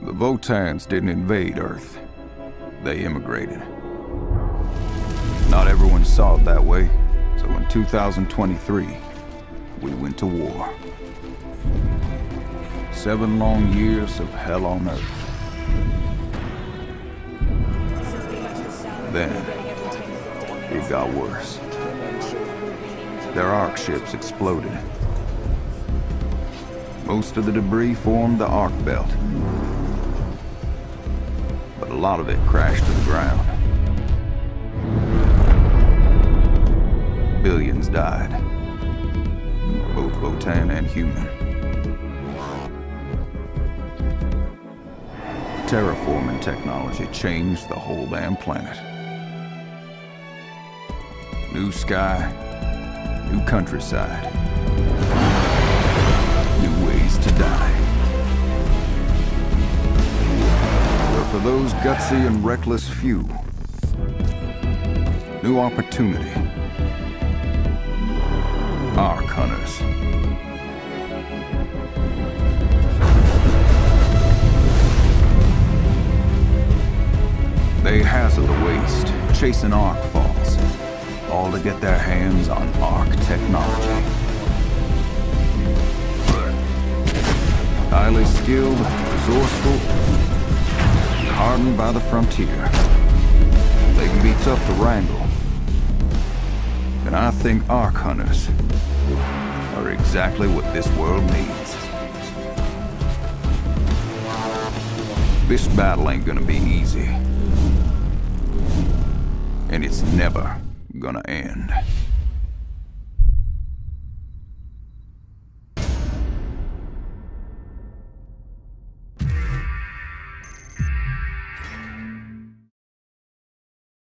The Votans didn't invade Earth. They immigrated. Not everyone saw it that way, so in 2023, we went to war. Seven long years of hell on Earth. Then, it got worse. Their ark ships exploded. Most of the debris formed the ark belt. But a lot of it crashed to the ground. Billions died. Both Votan and human. Terraforming technology changed the whole damn planet. New sky, new countryside, new ways to die. But for those gutsy and reckless few, new opportunity. Ark hunters. They hazard the waste, chasing Ark falls, all to get their hands on Ark technology. Highly skilled, resourceful, hardened by the frontier. They can be tough to wrangle. And I think Ark hunters are exactly what this world needs. This battle ain't gonna be easy. And it's never gonna end.